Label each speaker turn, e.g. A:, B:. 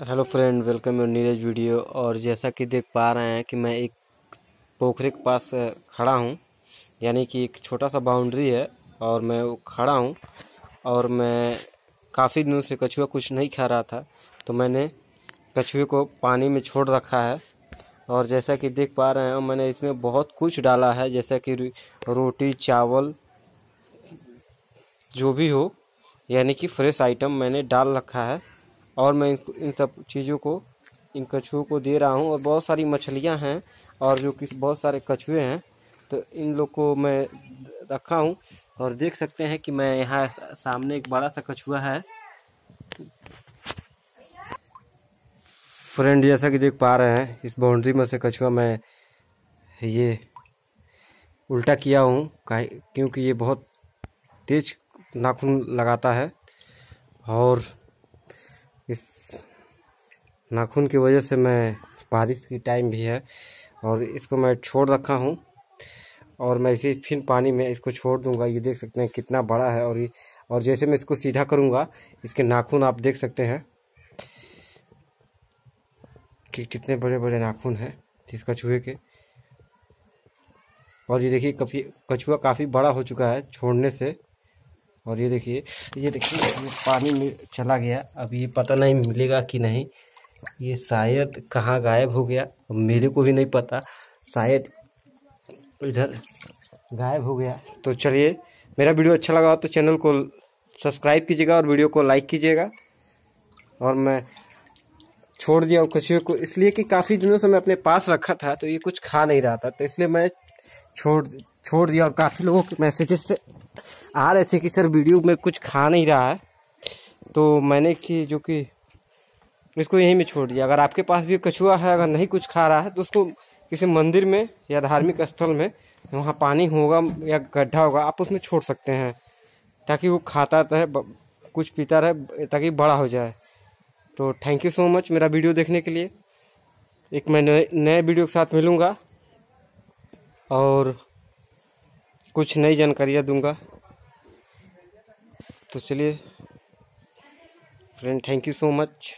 A: Hello friend, welcome your Neeraj video. और जैसा कि देख पा रहे हैं कि मैं एक पोखरे के पास खड़ा हूँ। यानी कि एक छोटा सा बाउंड्री है और मैं वो खड़ा हूँ। और मैं काफ़ी दिनों से कछुआ कुछ नहीं खा रहा था तो मैंने कछुए को पानी में छोड़ रखा है। और जैसा कि देख पा रहे हैं, मैंने इसमें बहुत कुछ डाला है, जैसा कि रोटी, चावल, जो भी हो। यानी कि फ्रेश आइटम मैंने डाल रखा है। और मैं इन सब चीज़ों को, इन कछुओं को दे रहा हूँ और बहुत सारी मछलियाँ हैं और जो कि बहुत सारे कछुए हैं। तो इन लोग को मैं रखा हूँ और देख सकते हैं कि मैं यहाँ सामने एक बड़ा सा कछुआ है। फ्रेंड जैसा कि देख पा रहे हैं, इस बाउंड्री में से कछुआ मैं ये उल्टा किया हूँ क्योंकि ये बहुत तेज नाखून लगाता है। और इस नाखून की वजह से मैं बारिश की टाइम भी है और इसको मैं छोड़ रखा हूँ और मैं इसे फिर पानी में इसको छोड़ दूँगा। ये देख सकते हैं कितना बड़ा है और और जैसे मैं इसको सीधा करूँगा, इसके नाखून आप देख सकते हैं कि कितने बड़े बड़े नाखून हैं इस कछुए के। और ये देखिए कभी कछुआ काफ़ी बड़ा हो चुका है छोड़ने से। और ये देखिए ये देखिए, ये पानी में चला गया। अब ये पता नहीं मिलेगा कि नहीं। ये शायद कहाँ गायब हो गया अब मेरे को भी नहीं पता। शायद इधर गायब हो गया। तो चलिए, मेरा वीडियो अच्छा लगा तो चैनल को सब्सक्राइब कीजिएगा और वीडियो को लाइक कीजिएगा। और मैं छोड़ दिया हूँ कछुए को, इसलिए कि काफ़ी दिनों से मैं अपने पास रखा था तो ये कुछ खा नहीं रहा था। तो इसलिए मैं छोड़ छोड़ दिया और काफ़ी लोगों के मैसेजेस से आ रहे थे कि सर वीडियो में कुछ खा नहीं रहा है। तो मैंने कि जो कि इसको यहीं में छोड़ दिया। अगर आपके पास भी कछुआ है, अगर नहीं कुछ खा रहा है तो उसको किसी मंदिर में या धार्मिक स्थल में वहाँ पानी होगा या गड्ढा होगा, आप उसमें छोड़ सकते हैं, ताकि वो खाता रहे कुछ पीता रहे, ताकि बड़ा हो जाए। तो थैंक यू सो मच मेरा वीडियो देखने के लिए। एक मैं नए वीडियो के साथ मिलूँगा और कुछ नई जानकारियाँ दूँगा। तो चलिए friend thank you so much